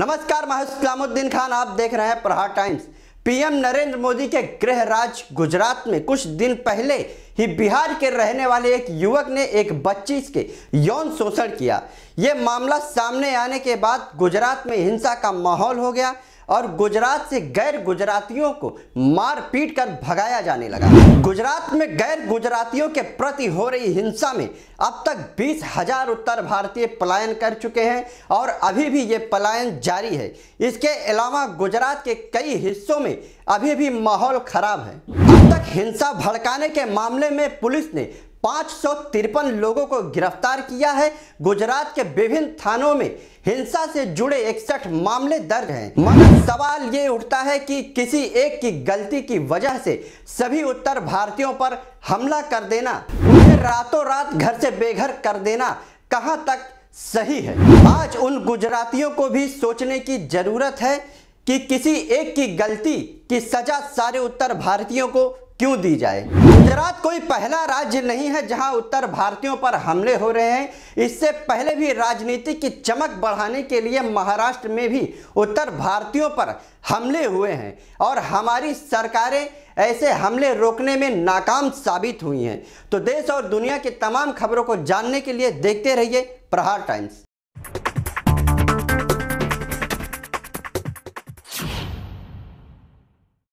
नमस्कार, मैं खान, आप देख रहे हैं प्रहार टाइम्स। पीएम नरेंद्र मोदी के गृह राज्य गुजरात में कुछ दिन पहले ही बिहार के रहने वाले एक युवक ने एक बच्ची के यौन शोषण किया। ये मामला सामने आने के बाद गुजरात में हिंसा का माहौल हो गया। और गुजरात से गैर गुजरातियों को मार पीट कर भगाया जाने लगा। गुजरात में गैर गुजरातियों के प्रति हो रही हिंसा में अब तक बीस हज़ार उत्तर भारतीय पलायन कर चुके हैं और अभी भी ये पलायन जारी है। इसके अलावा गुजरात के कई हिस्सों में अभी भी माहौल खराब है। तक हिंसा भड़काने के मामले में पुलिस ने पाँच लोगों को गिरफ़्तार किया है। गुजरात के विभिन्न थानों में हिंसा से जुड़े इकसठ मामले दर्ज हैं। मगर सवाल ये उठता है कि किसी एक की गलती की वजह से सभी उत्तर भारतीयों पर हमला कर देना, उन्हें रातों रात घर से बेघर कर देना कहाँ तक सही है? आज उन गुजरातियों को भी सोचने की ज़रूरत है। कि किसी एक की गलती की सजा सारे उत्तर भारतीयों को क्यों दी जाए? गुजरात कोई पहला राज्य नहीं है जहाँ उत्तर भारतीयों पर हमले हो रहे हैं। इससे पहले भी राजनीति की चमक बढ़ाने के लिए महाराष्ट्र में भी उत्तर भारतीयों पर हमले हुए हैं और हमारी सरकारें ऐसे हमले रोकने में नाकाम साबित हुई हैं। तो देश और दुनिया की तमाम खबरों को जानने के लिए देखते रहिए प्रहार टाइम्स।